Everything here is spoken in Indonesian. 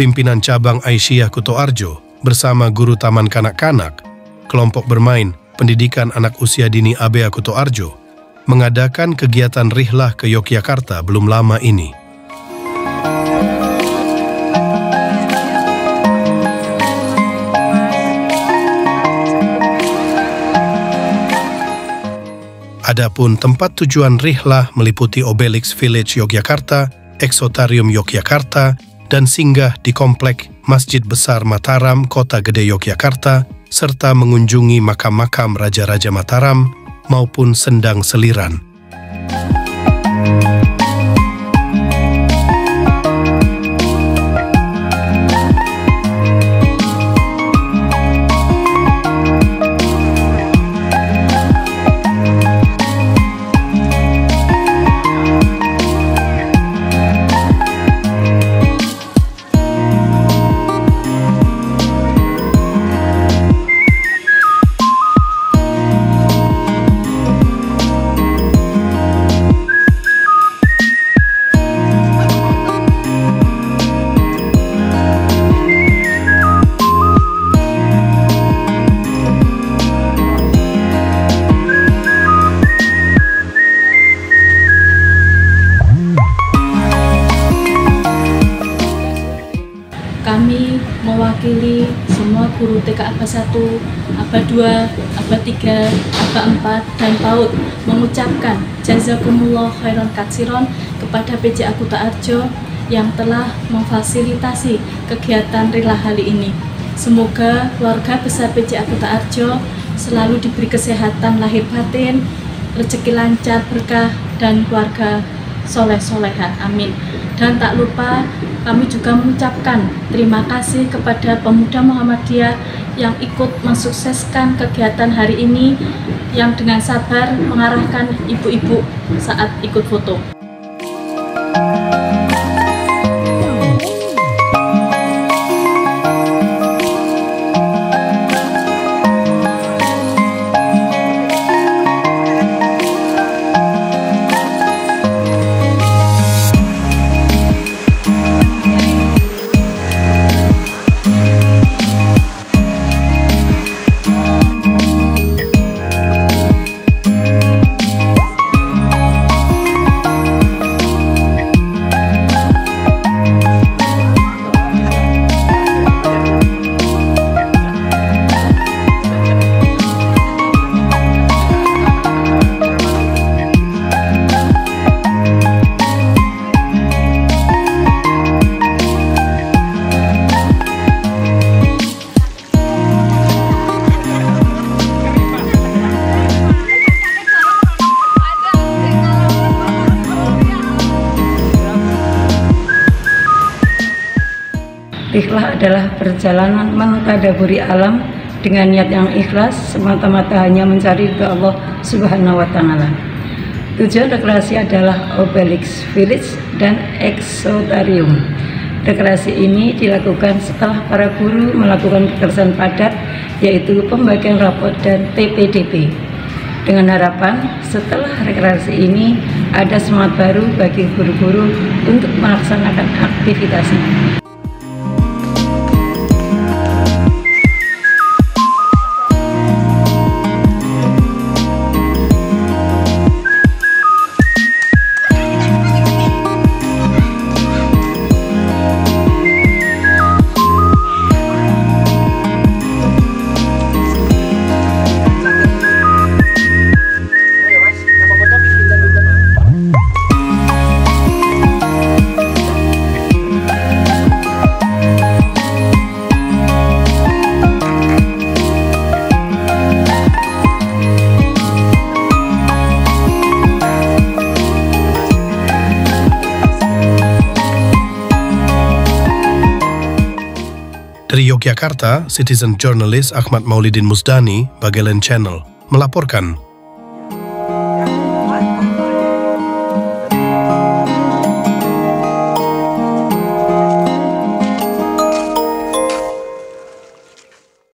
pimpinan cabang Aisyah Kuto Arjo bersama guru taman kanak-kanak, kelompok bermain, pendidikan anak usia dini ABA Kuto Arjo, mengadakan kegiatan rihlah ke Yogyakarta belum lama ini. Adapun tempat tujuan rihlah meliputi Obelix Village Yogyakarta, Exotarium Yogyakarta, dan singgah di komplek Masjid Besar Mataram, Kota Gede Yogyakarta, serta mengunjungi makam-makam Raja-Raja Mataram maupun Sendang Seliran. Kami mewakili semua guru TK ABA 1, ABA 2, ABA 3, ABA 4, dan PAUD mengucapkan Jazakumullah khairan katsiron kepada PJ Akuta Arjo yang telah memfasilitasi kegiatan Rila Hali ini. Semoga keluarga besar PJ Akuta Arjo selalu diberi kesehatan lahir batin, rezeki lancar, berkah, dan keluarga soleh-solehan. Amin. Dan tak lupa kami juga mengucapkan terima kasih kepada pemuda Muhammadiyah yang ikut mensukseskan kegiatan hari ini yang dengan sabar mengarahkan ibu-ibu saat ikut foto. Rihlah adalah perjalanan mentadaburi alam dengan niat yang ikhlas semata-mata hanya mencari ke Allah Subhanahu wa taala. Tujuan rekreasi adalah Obelix Village dan Exotarium. Rekreasi ini dilakukan setelah para guru melakukan pekerjaan padat yaitu pembagian rapot dan TPDP. Dengan harapan setelah rekreasi ini ada semangat baru bagi guru-guru untuk melaksanakan aktivitasnya. Dari Yogyakarta, citizen journalist Ahmad Maulidin Musdani, Bagelen Channel, melaporkan